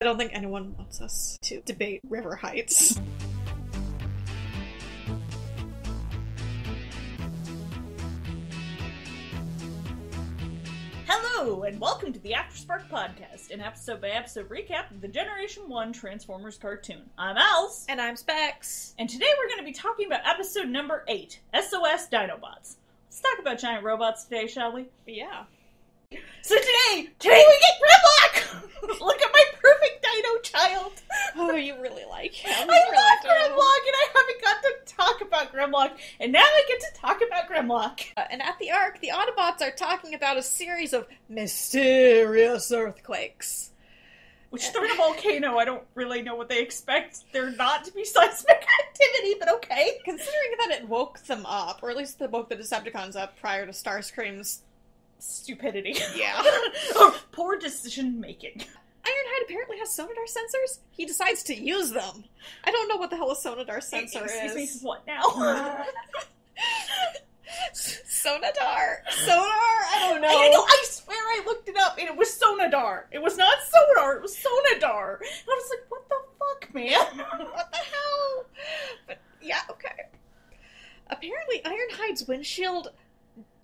I don't think anyone wants us to debate River Heights. Hello, and welcome to the Afterspark podcast, an episode by episode recap of the Generation 1 Transformers cartoon. I'm Als, And I'm Specs. and today we're going to be talking about episode number 8 SOS Dinobots. Let's talk about giant robots today, shall we? Yeah. So today, today we get! Look at my perfect dino child! Oh, you really like him. I really love do. Grimlock, and I haven't got to talk about Grimlock, and now I get to talk about Grimlock. Uh, and at the Ark, the Autobots are talking about a series of mysterious earthquakes. Which through a volcano, I don't really know what they expect there not to be seismic activity, but okay. Considering that it woke them up, or at least it woke the Decepticons up prior to Starscream's. Stupidity. Yeah. oh, poor decision making. Ironhide apparently has sonar sensors. He decides to use them. I don't know what the hell a sonar sensor Excuse me, is. what now? Sonadar. Sonar? I don't know. I, know, I swear I looked it up and it was Sonadar. It was not Sonar, it was Sonadar. And I was like, what the fuck, man? what the hell? But yeah, okay. Apparently, Ironhide's windshield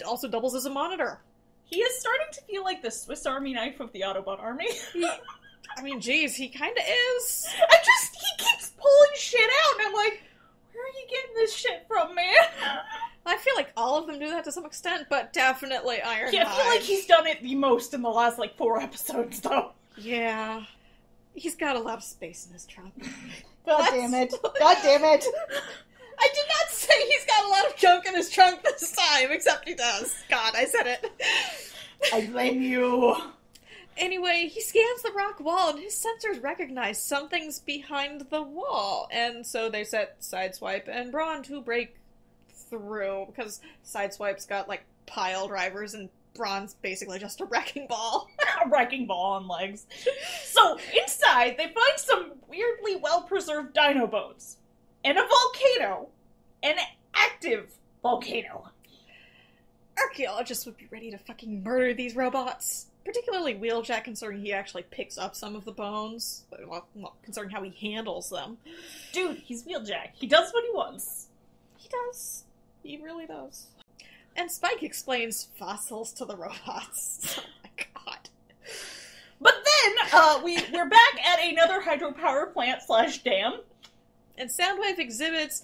also doubles as a monitor. He is starting to feel like the Swiss Army knife of the Autobot army. I mean, geez, he kind of is. I just, he keeps pulling shit out and I'm like, where are you getting this shit from, man? I feel like all of them do that to some extent, but definitely Ironhide. Yeah, I feel like he's done it the most in the last like four episodes, though. Yeah. He's got a lot of space in his trunk. God That's- damn it! God damn it! I did not say he's got a lot of junk in his trunk this time, except he does. God, I said it. I blame you. Anyway, he scans the rock wall and his sensors recognize something's behind the wall. And so they set Sideswipe and Brawn to break through because Sideswipe's got like pile drivers and Brawn's basically just a wrecking ball. A wrecking ball on legs. So inside, they find some weirdly well preserved dino bones, and a volcano, an active volcano. Archaeologists would be ready to fucking murder these robots. Particularly Wheeljack, considering he actually picks up some of the bones. Well, well, considering how he handles them. Dude, he's Wheeljack. He does what he wants. He does. He really does. And Spike explains fossils to the robots. oh my god. But then uh, we we're back at another hydropower plant slash dam. And Soundwave exhibits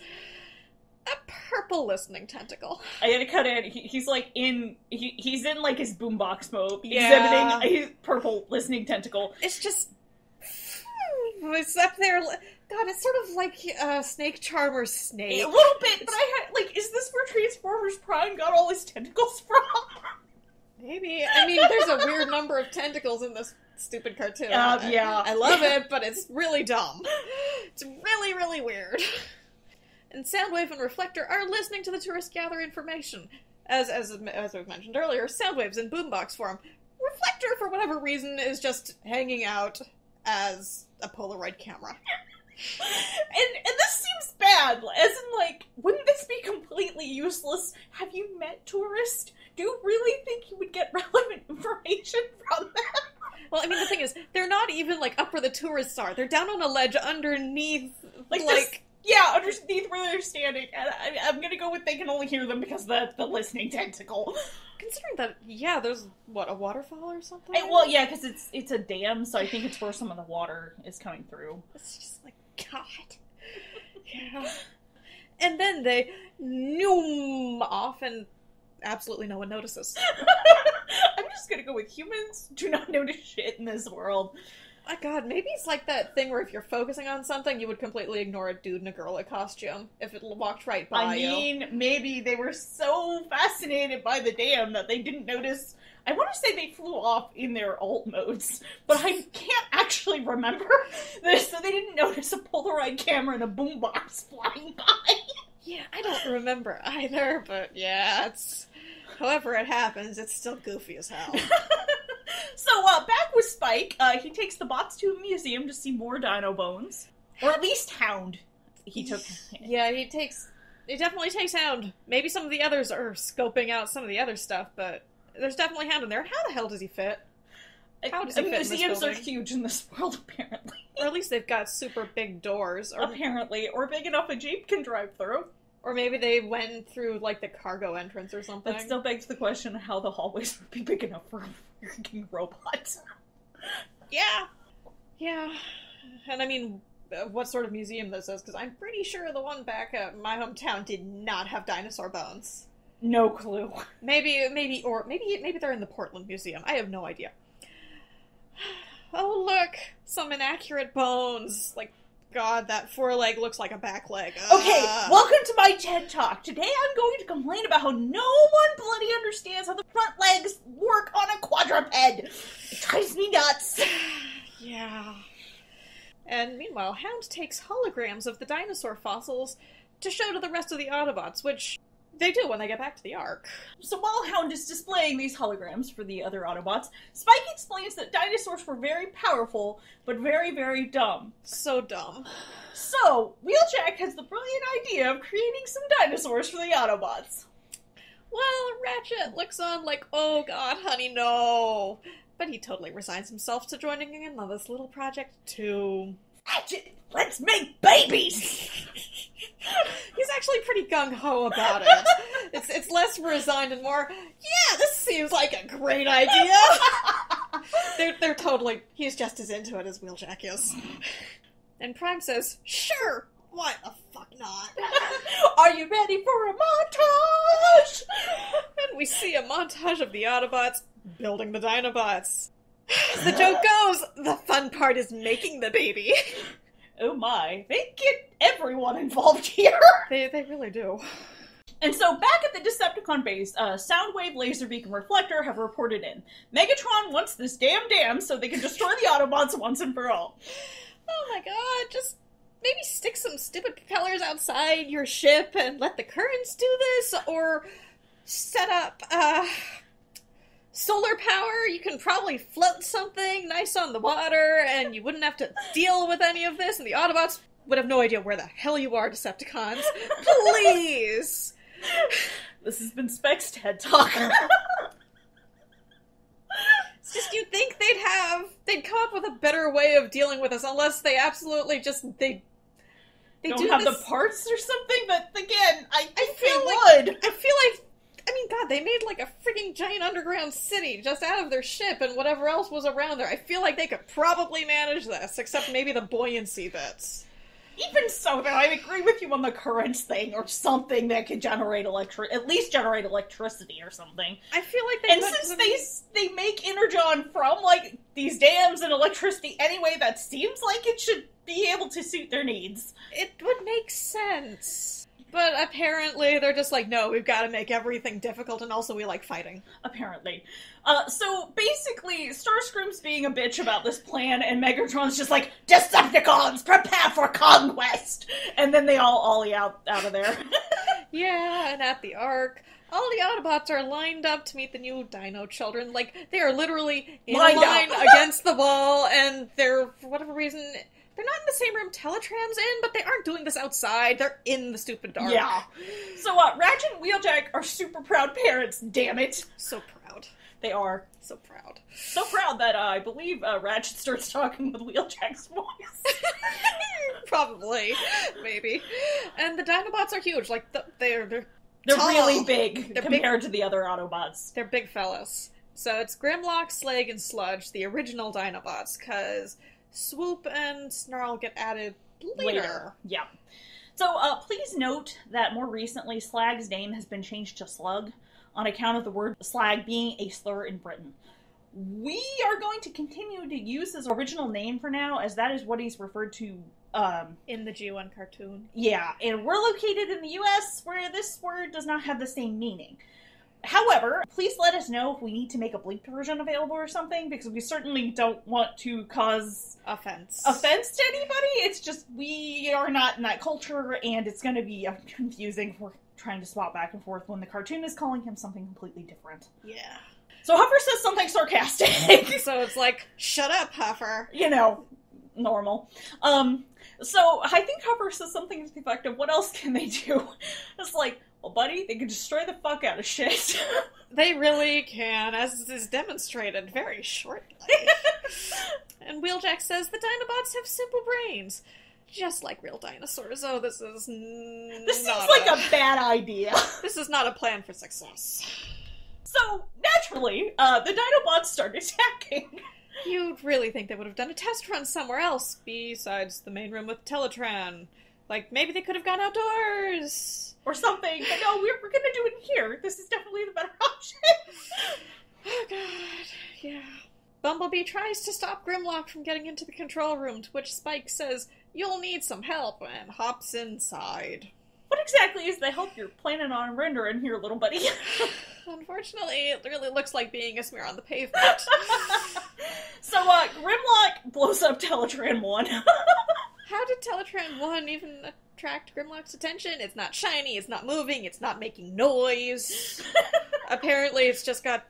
a purple listening tentacle. I had to cut in. He, he's like in. He, he's in like his boombox mode, Yeah. exhibiting a purple listening tentacle. It's just. It's up there. God, it's sort of like uh, Snake Charmer's snake. A little bit, but I had like, is this where Transformers Prime got all his tentacles from? Maybe. I mean, there's a weird number of tentacles in this stupid cartoon. I- yeah. I love it, but it's really dumb. It's really, really weird. And Soundwave and Reflector are listening to the tourists gather information. As, as, as we've mentioned earlier, Soundwave's in boombox form. Reflector, for whatever reason, is just hanging out as a Polaroid camera. and and this seems bad. As in, like, wouldn't this be completely useless? Have you met tourists? Do you really think you would get relevant information from them? Well, I mean, the thing is, they're not even, like, up where the tourists are. They're down on a ledge underneath, Like, like... yeah, underneath where they're standing, and I, I'm gonna go with they can only hear them because the the listening tentacle. Considering that, yeah, there's what a waterfall or something. And, well, yeah, because it's it's a dam, so I think it's where some of the water is coming through. it's just like God. Yeah. And then they noom off, and absolutely no one notices. I'm just gonna go with humans do not notice shit in this world. My God, maybe it's like that thing where if you're focusing on something, you would completely ignore a dude in a girl costume if it walked right by I you. mean, maybe they were so fascinated by the dam that they didn't notice. I want to say they flew off in their alt modes, but I can't actually remember this, so they didn't notice a Polaroid camera and a boombox flying by. Yeah, I don't remember either, but yeah, it's. However it happens, it's still goofy as hell. so, uh, back with Spike, uh, he takes the bots to a museum to see more dino bones. Or at least Hound. He took. Yeah, he takes. It definitely takes Hound. Maybe some of the others are scoping out some of the other stuff, but there's definitely Hound in there. How the hell does he fit? How does he fit museums are huge in this world, apparently. Or at least they've got super big doors, or Apparently, or big enough a jeep can drive through. or maybe they went through like the cargo entrance or something. That still begs the question how the hallways would be big enough for a freaking robot. Yeah, yeah, and I mean, uh, what sort of museum this is? Because I'm pretty sure the one back at my hometown did not have dinosaur bones. No clue. Maybe, maybe, or maybe, maybe they're in the Portland Museum. I have no idea. Oh, look, some inaccurate bones. Like, God, that foreleg looks like a back leg. Okay, welcome to my TED Talk. Today I'm going to complain about how no one bloody understands how the front legs work on a quadruped. It drives me nuts. Yeah. And meanwhile, Hound takes holograms of the dinosaur fossils to show to the rest of the Autobots, which they do when they get back to the Ark. So while Hound is displaying these holograms for the other Autobots, Spike explains that dinosaurs were very powerful, but very, very dumb. So dumb. So, Wheeljack has the brilliant idea of creating some dinosaurs for the Autobots. Well, Ratchet looks on like, oh god, honey, no. But he totally resigns himself to joining in on this little project, too. Let's make babies! He's actually pretty gung ho about it. It's, it's less resigned and more, yeah, this seems like a great idea. they're, they're totally, he's just as into it as Wheeljack is. And Prime says, sure, why the fuck not? Are you ready for a montage? And we see a montage of the Autobots building the Dinobots. As the joke goes, the fun part is making the baby. Oh my, they get everyone involved here. They, they really do. And so, back at the Decepticon base, uh, Soundwave, Laserbeak, and Reflector have reported in. Megatron wants this damn dam so they can destroy the Autobots once and for all. Oh my god, just maybe stick some stupid propellers outside your ship and let the currents do this, or set up uh, solar power. You can probably float something nice on the water, and you wouldn't have to deal with any of this, and the Autobots would have no idea where the hell you are, Decepticons. Please! This has been Specs TED Talk. It's just you think they'd have they'd come up with a better way of dealing with us unless they absolutely just they they Don't do have this, the parts or something, but again, I, I feel like- would. I feel like I mean god, they made like a freaking giant underground city just out of their ship and whatever else was around there. I feel like they could probably manage this, except maybe the buoyancy bits. Even so, though, I agree with you on the currents thing or something that could generate electric, at least generate electricity or something. I feel like they And since they they make energon from like these dams and electricity anyway, that seems like it should be able to suit their needs. it would make sense. But apparently they're just like, no, we've got to make everything difficult, and also we like fighting. Apparently, uh, so basically, Starscream's being a bitch about this plan, and Megatron's just like Decepticons, prepare for conquest, and then they all ollie out out of there. Yeah, and at the Ark, all the Autobots are lined up to meet the new Dino children. Like they are literally in Lined line against the wall, and they're for whatever reason they're not in the same room Teletran's in, but they aren't doing this outside. They're in the stupid dark. yeah. So uh, Ratchet and Wheeljack are super proud parents. Damn it, so proud, they are so proud. so proud that uh, I believe uh, Ratchet starts talking with Wheeljack's voice. Probably, maybe. And the Dinobots are huge. Like the, they're they're They're Tall. really big They're compared to the other Autobots. they're big fellas. So it's Grimlock, Slag, and Sludge, the original Dinobots, because Swoop and Snarl get added later. Yeah. So uh, please note that more recently Slag's name has been changed to Slug on account of the word slag being a slur in Britain. We are going to continue to use his original name for now, as that is what he's referred to. Um, In the G1 cartoon. yeah, and we're located in the US where this word does not have the same meaning. However, please let us know if we need to make a bleeped version available or something, because we certainly don't want to cause Offense. offense to anybody. It's just we are not in that culture, and it's going to be confusing. if We're trying to swap back and forth when the cartoon is calling him something completely different. Yeah. So Huffer says something sarcastic. So it's like, shut up, Huffer. you know, normal. Um, so I think Huffer says something to the effect of, "What else can they do?" It's like, Well, buddy, they can destroy the fuck out of shit. They really can, as is demonstrated very shortly. and Wheeljack says the Dinobots have simple brains, just like real dinosaurs. Oh, this is n- this seems not like a bad idea. This is not a plan for success. So, naturally, uh, the Dinobots start attacking. You'd really think they would have done a test run somewhere else besides the main room with Teletran. Like, maybe they could have gone outdoors. Or something, but no, we're, we're gonna do it here. This is definitely the better option. Oh, God. Yeah. Bumblebee tries to stop Grimlock from getting into the control room, to which Spike says, You'll need some help, and hops inside. what exactly is the help you're planning on rendering here, little buddy? Unfortunately, it really looks like being a smear on the pavement. so, uh, Grimlock blows up Teletran 1. How did Teletran 1 even attract Grimlock's attention? It's not shiny, it's not moving, it's not making noise. Apparently, it's just got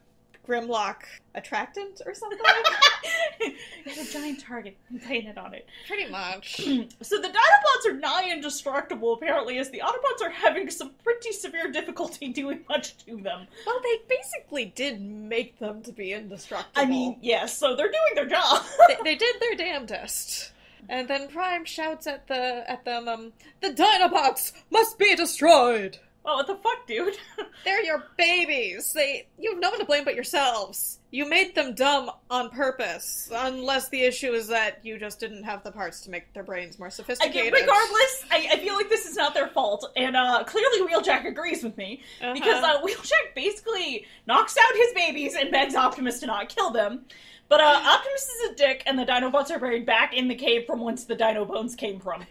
Grimlock attractant or something? it's a giant target painted on it. Pretty much. So the Dinobots are nigh indestructible, apparently, as the Autobots are having some pretty severe difficulty doing much to them. Well, they basically did make them to be indestructible. I mean, yes, so they're doing their job. they, they did their damnedest. And then Prime shouts at the at them, um, the Dinobots must be destroyed. oh, what the fuck, dude? They're your babies. They you have no one to blame but yourselves. You made them dumb on purpose. Unless the issue is that you just didn't have the parts to make their brains more I sophisticated. get, regardless, I, I feel like this is not their fault, and uh, clearly Wheeljack agrees with me Uh-huh. because uh, Wheeljack basically knocks out his babies and begs Optimus to not kill them. But uh, Optimus is a dick, and the Dinobots are buried back in the cave from whence the Dino bones came from.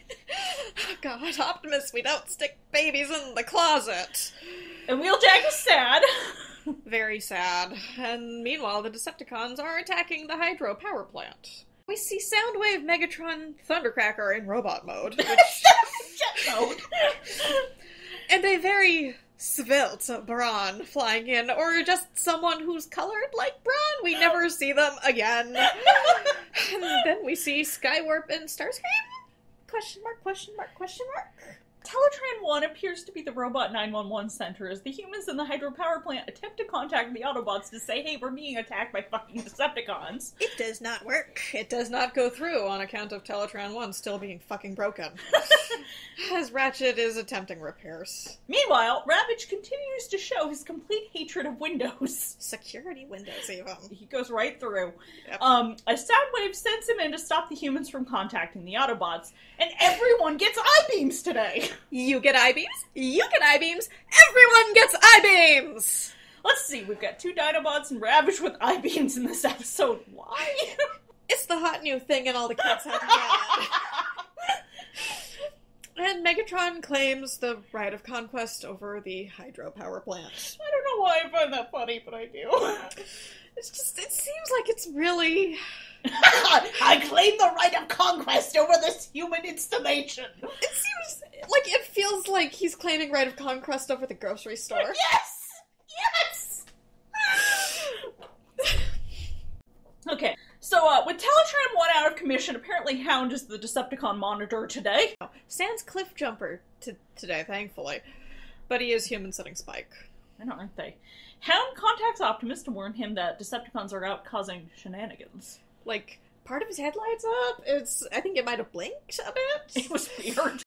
God, Optimus, we don't stick babies in the closet. And Wheeljack is sad. Very sad. And meanwhile, the Decepticons are attacking the hydro power plant. We see Soundwave, Megatron, Thundercracker in robot mode, which, mode. and a very svelte Brawn flying in, or just someone who's colored like Brawn. We never see them again. and then we see Skywarp and Starscream. Question mark? Question mark? Question mark? Teletran 1 appears to be the Robot 911 center as the humans in the hydropower plant attempt to contact the Autobots to say, hey, we're being attacked by fucking Decepticons. It does not work. It does not go through on account of Teletran 1 still being fucking broken. As Ratchet is attempting repairs. Meanwhile, Ravage continues to show his complete hatred of Windows. Security windows, even. He goes right through. Yep. Um, a Soundwave sends him in to stop the humans from contacting the Autobots, and everyone gets eye beams today. You get eye beams, you get eye beams, everyone gets eye beams! Let's see, we've got two Dinobots and Ravage with eye beams in this episode. Why? It's the hot new thing, and all the kids have it. And Megatron claims the right of conquest over the hydropower plant. I don't know why I find that funny, but I do. It's just, it seems like it's really. I claim the right of conquest over this human installation. It seems like it feels like he's claiming right of conquest over the grocery store. Yes! Yes! okay, so uh, with Teletran 1 out of commission, apparently Hound is the Decepticon monitor today. Sans Cliffjumper to today, thankfully. But he is human sitting Spike. I don't think they. Hound contacts Optimus to warn him that Decepticons are out causing shenanigans. Like, part of his head lights up. It's I think it might have blinked a bit. It was weird.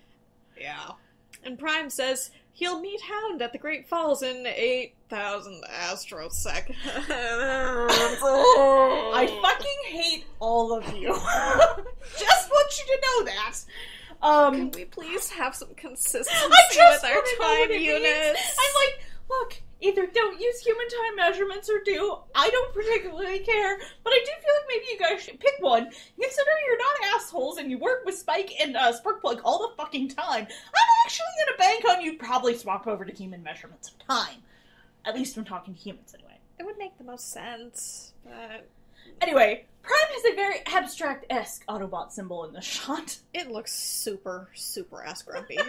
Yeah. And Prime says he'll meet Hound at the Great Falls in 8,000 astro astroseconds. I fucking hate all of you. Just want you to know that. Um, Can we please have some consistency with our wanna know what time units? I'm like, look, either don't use human time measurements or do. I don't particularly care, but I do feel like maybe you guys should pick one. Consider you're not assholes and you work with Spike and uh, Sparkplug all the fucking time. I'm actually gonna bank on you probably swap over to human measurements of time. At least I'm talking to humans anyway. It would make the most sense, but Anyway, Prime has a very abstract esque Autobot symbol in this shot. it looks super, super ass grumpy.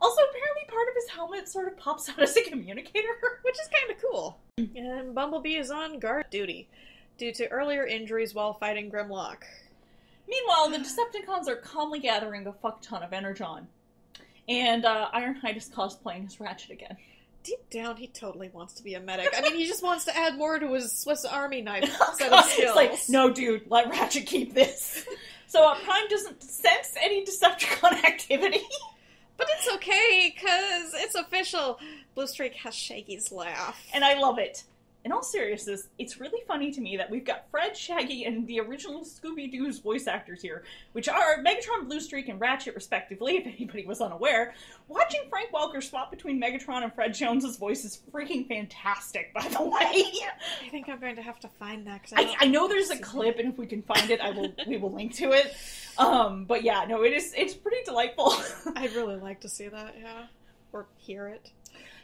Also, apparently part of his helmet sort of pops out as a communicator. which is kind of cool. And Bumblebee is on guard duty due to earlier injuries while fighting Grimlock. Meanwhile, the Decepticons are calmly gathering a fuck ton of Energon. And uh, Ironhide is cosplaying as Ratchet again. Deep down, he totally wants to be a medic. I mean, he just wants to add more to his Swiss Army knife set of it's skills. like, no, dude, let Ratchet keep this. So uh, Prime doesn't sense any Decepticon activity. But it's okay, because it's official. Bluestreak has Shaggy's laugh. and I love it. In all seriousness, it's really funny to me that we've got Fred, Shaggy, and the original Scooby Doo's voice actors here, which are Megatron, Bluestreak, and Ratchet, respectively, if anybody was unaware. Watching Frank Welker swap between Megatron and Fred Jones's voice is freaking fantastic, by the way. I think I'm going to have to find that. I, I, I know there's a clip, and if we can find it, I will. We will link to it. Um, but yeah, no, it is. It's pretty delightful. I'd really like to see that, yeah. Or hear it.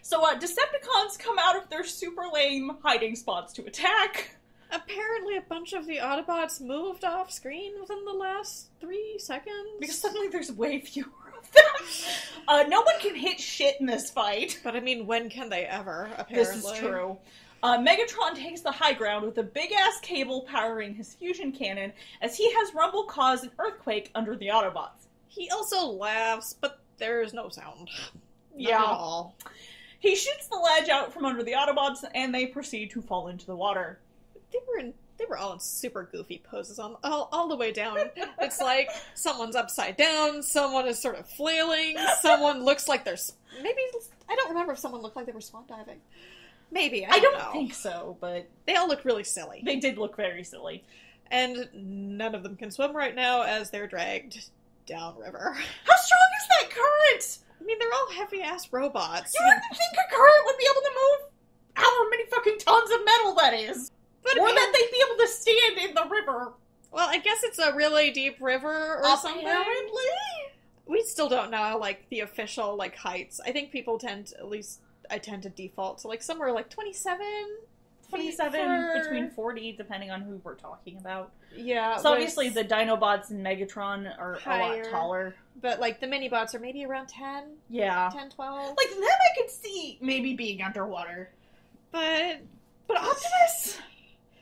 So, uh, Decepticons come out of their super lame hiding spots to attack. Apparently, a bunch of the Autobots moved off screen within the last three seconds. Because suddenly there's way fewer of them. Uh, no one can hit shit in this fight. But I mean, when can they ever? Apparently, This is true. Uh, Megatron takes the high ground with a big ass cable powering his fusion cannon as he has Rumble cause an earthquake under the Autobots. He also laughs, but there's no sound. None Yeah. He shoots the ledge out from under the Autobots and they proceed to fall into the water. They were in. They were all in super goofy poses on all, all the way down. It's like someone's upside down, someone is sort of flailing, someone looks like they're maybe I don't remember if someone looked like they were swan diving. Maybe I I don't, don't know. think so, but they all look really silly, they did look very silly. and none of them can swim right now as they're dragged downriver. How strong is that current? I mean, they're all heavy ass robots. You wouldn't think a current would be able to move however many fucking tons of metal that is. But or I mean- that they'd be able to stand in the river. well, I guess it's a really deep river or something. Apparently. We still don't know like the official like heights. I think people tend to, at least I tend to default to like somewhere like 27 27 for- between 40 depending on who we're talking about. Yeah. so obviously the dinobots and megatron are a lot taller. But like the mini bots are maybe around 10, yeah. 10 12. like them i could see maybe being underwater. But but optimus?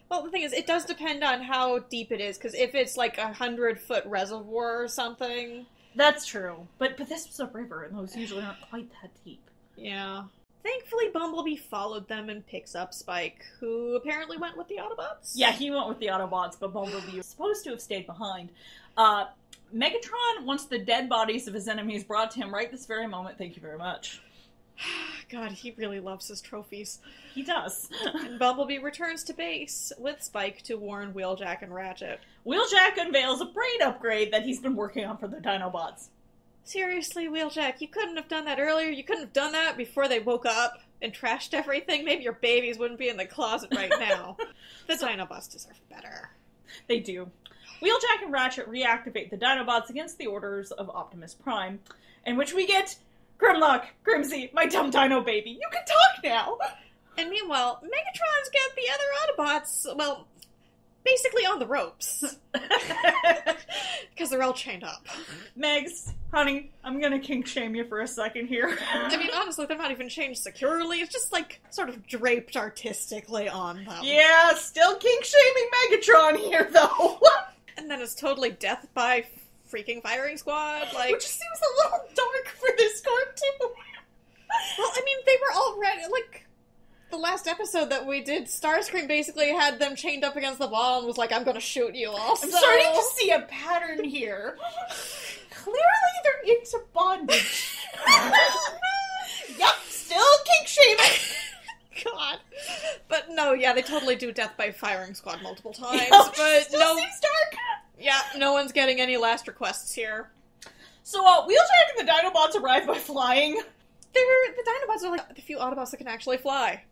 Well the thing is it does depend on how deep it is cuz if it's like a 100 foot reservoir or something, that's true. But but this was a river and those usually aren't quite that deep. Yeah. Thankfully Bumblebee followed them and picks up Spike, who apparently went with the Autobots. yeah he went with the autobots but bumblebee was supposed to have stayed behind uh megatron wants the dead bodies of his enemies brought to him right this very moment thank you very much God, he really loves his trophies. he does And Bumblebee returns to base with Spike to warn Wheeljack and Ratchet. wheeljack unveils a brain upgrade that he's been working on for the dinobots Seriously, Wheeljack, you couldn't have done that earlier. You couldn't have done that before they woke up and trashed everything. Maybe your babies wouldn't be in the closet right now. the Dinobots deserve better. They do. Wheeljack and Ratchet reactivate the Dinobots against the orders of Optimus Prime, in which we get Grimlock, Grimsy, my dumb dino baby. You can talk now! And meanwhile, Megatron's got the other Autobots, well, basically on the ropes. Because they're all chained up. Megs, honey, I'm gonna kink shame you for a second here. I mean, honestly, they're not even chained securely. It's just like sort of draped artistically on them. yeah, still kink shaming Megatron here, though. And then it's totally death by freaking firing squad. Like, Which seems a little dark for this cartoon. well, I mean, they were already like the last episode that we did. Starscream basically had them chained up against the wall and was like, "I'm going to shoot you." Also, I'm starting to see a pattern here. Clearly, they're into bondage. yup, still kink shaming. God. But no, yeah, they totally do death by firing squad multiple times. But no, dark. yeah, no one's getting any last requests here. So, uh, Wheeljack and the Dinobots arrive by flying. They're the Dinobots are like the few Autobots that can actually fly.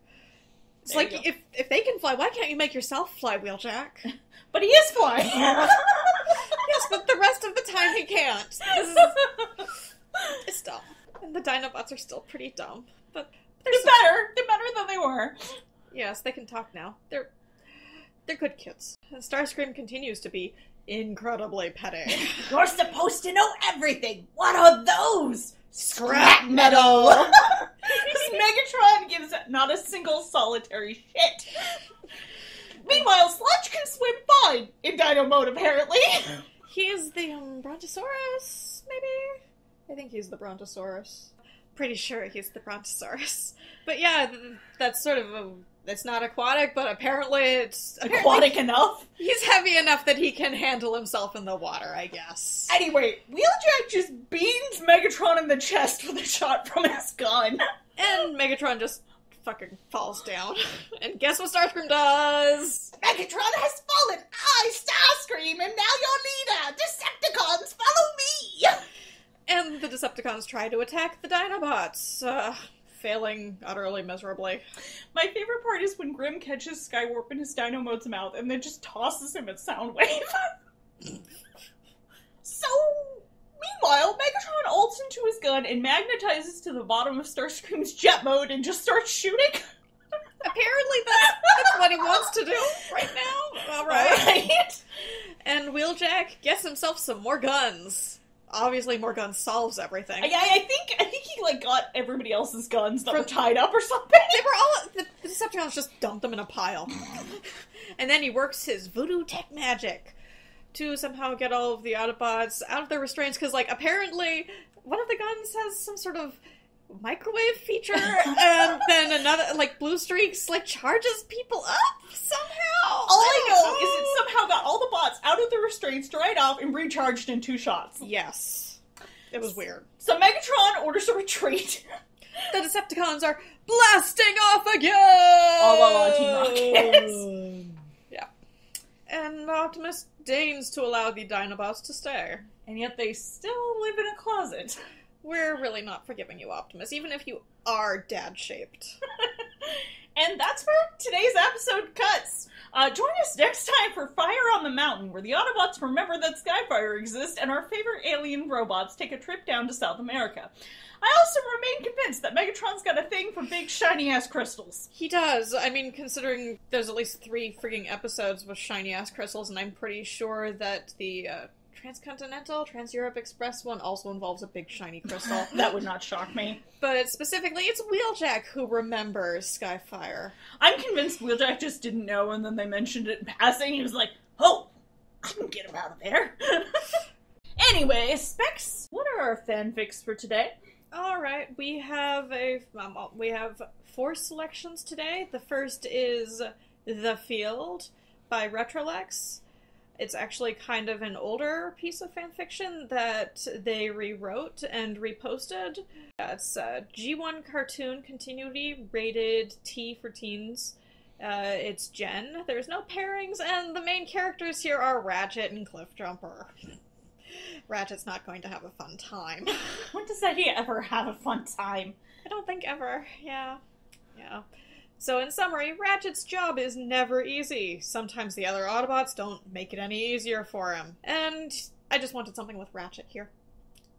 It's There like if if they can fly, why can't you make yourself fly, Wheeljack? But he is flying. yes, but the rest of the time he can't. This is it's dumb. And the Dinobots are still pretty dumb. But they're They're so- better. They're better than they were. yes, they can talk now. They're they're good kids. And Starscream continues to be incredibly petty. You're supposed to know everything. What are those? Scrap metal. Megatron gives not a single solitary shit. Meanwhile, Sludge can swim fine in Dino mode, apparently. he is the um, Brontosaurus, maybe? I think he's the Brontosaurus. Pretty sure he's the Brontosaurus. But yeah, th- that's sort of a. It's not aquatic, but apparently it's Aquatic enough. He's heavy enough that he can handle himself in the water, I guess. Anyway, Wheeljack just beans Megatron in the chest with a shot from his gun. And Megatron just fucking falls down. And guess what Starscream does? Megatron has fallen! I, Starscream, am now your leader! Decepticons, follow me! And the Decepticons try to attack the Dinobots, uh, failing utterly miserably. My favorite part is when Grim catches Skywarp in his Dino Mode's mouth and then just tosses him at Soundwave. so, meanwhile, Megatron ults into his gun and magnetizes to the bottom of Starscream's jet mode and just starts shooting. Apparently, that's, that's what he wants to do right now. All right. Alright. And Wheeljack gets himself some more guns. Obviously, more guns solves everything. I, I think I think he like got everybody else's guns that were tied up or something. They were all the, the Decepticons just dumped them in a pile, and then he works his voodoo tech magic to somehow get all of the Autobots out of their restraints. Because, like, apparently one of the guns has some sort of microwave feature, and then another, like, Bluestreak's, like charges people up somehow. All I know is it somehow got all the bots out of the restraints, dried off, and recharged in two shots. Yes, it was weird. So Megatron orders a retreat. The Decepticons are blasting off again! All la la Team Rockets. And Optimus deigns to allow the Dinobots to stay. And yet they still live in a closet. We're really not forgiving you, Optimus, even if you are dad shaped. And that's where today's episode cuts. Uh, join us next time for Fire on the Mountain, where the Autobots remember that Skyfire exists and our favorite alien robots take a trip down to South America. I also remain convinced that Megatron's got a thing for big shiny ass crystals. He does. I mean, considering there's at least three freaking episodes with shiny ass crystals, and I'm pretty sure that the uh, Transcontinental, Trans Europe Express one also involves a big shiny crystal. That would not shock me. but specifically, it's Wheeljack who remembers Skyfire. I'm convinced Wheeljack just didn't know, and then they mentioned it in passing. He was like, "Oh, I can get him out of there." anyway, Specs, what are our fanfics for today? All right, we have a um, we have four selections today. The first is The Field by Retrolex. It's actually kind of an older piece of fanfiction that they rewrote and reposted. It's a G1 cartoon continuity rated T for teens. Uh, it's Gen. There's no pairings, and the main characters here are Ratchet and Cliffjumper. Ratchet's not going to have a fun time. When does that he ever have a fun time? I don't think ever. Yeah. Yeah. So, in summary, Ratchet's job is never easy. Sometimes the other Autobots don't make it any easier for him. And I just wanted something with Ratchet here.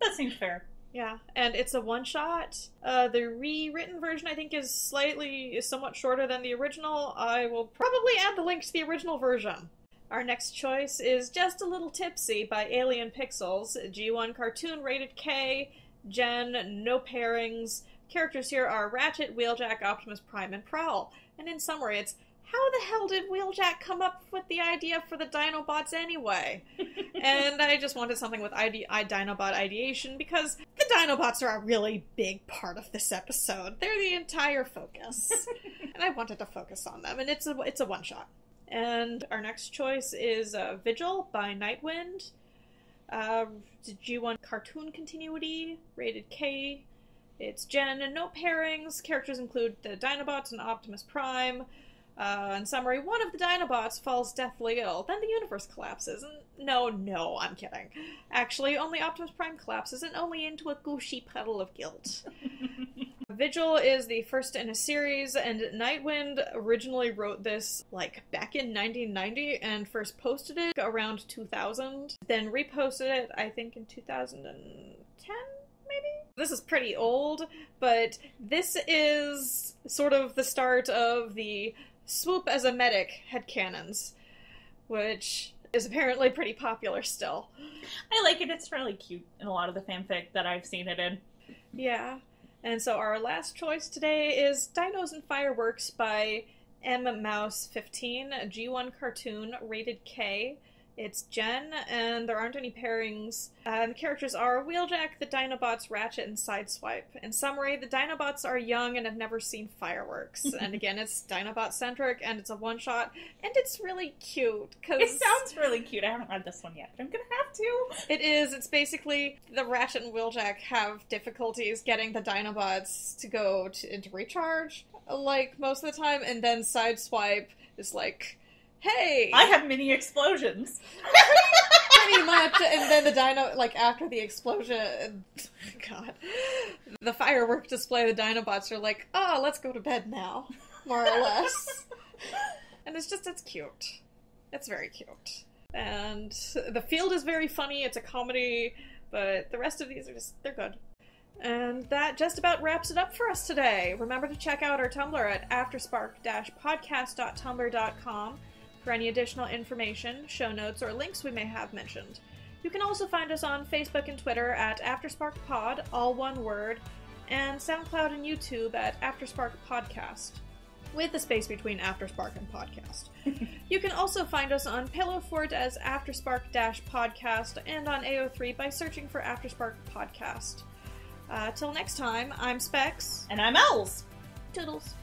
That seems fair. Yeah, and it's a one shot. Uh, the rewritten version, I think, is slightly, is somewhat shorter than the original. I will probably add the link to the original version. Our next choice is Just a Little Tipsy by Alien Pixels, G1 cartoon rated K, Gen, no pairings. Characters here are Ratchet, Wheeljack, Optimus Prime, and Prowl. And in summary, it's how the hell did Wheeljack come up with the idea for the Dinobots anyway? and I just wanted something with ID- I Dinobot ideation because the Dinobots are a really big part of this episode. They're the entire focus, and I wanted to focus on them. And it's a it's a one shot. And our next choice is uh, Vigil by Nightwind. Uh, G1 cartoon continuity, rated K. It's Gen and no pairings. Characters include the Dinobots and Optimus Prime. Uh, in summary, one of the Dinobots falls deathly ill, then the universe collapses. And no, no, I'm kidding. Actually, only Optimus Prime collapses, and only into a gushy puddle of guilt. Vigil is the first in a series, and Nightwind originally wrote this like back in 1990 and first posted it around 2000, then reposted it, I think, in 2010, maybe? This is pretty old, but this is sort of the start of the swoop as a medic headcanons, which is apparently pretty popular still. I like it. It's really cute in a lot of the fanfic that I've seen it in. Yeah. And so our last choice today is Dinos and Fireworks by M Mouse 15, a G1 cartoon rated K. It's Gen, and there aren't any pairings. Uh, and the characters are Wheeljack, the Dinobots, Ratchet, and Sideswipe. In summary, the Dinobots are young and have never seen fireworks. and again, it's Dinobot centric, and it's a one shot, and it's really cute. Cause It sounds really cute. I haven't read this one yet, but I'm gonna have to. It is. It's basically the Ratchet and Wheeljack have difficulties getting the Dinobots to go to, into recharge, like most of the time, and then Sideswipe is like, "Hey, I have mini explosions. pretty much." And then the Dino, like after the explosion, God, the firework display, the Dinobots are like, "Oh, let's go to bed now," more or less. and it's just it's cute. It's very cute. And the field is very funny. It's a comedy, but the rest of these are just they're good. And that just about wraps it up for us today. Remember to check out our Tumblr at afterspark-podcast.tumblr.com for any additional information, show notes, or links we may have mentioned. You can also find us on Facebook and Twitter at AftersparkPod, all one word, and SoundCloud and YouTube at Afterspark Podcast, with the space between Afterspark and Podcast. you can also find us on Pillowfort as Afterspark Podcast and on AO3 by searching for Afterspark Podcast. Uh, till next time, I'm Specs. And I'm Els. Toodles.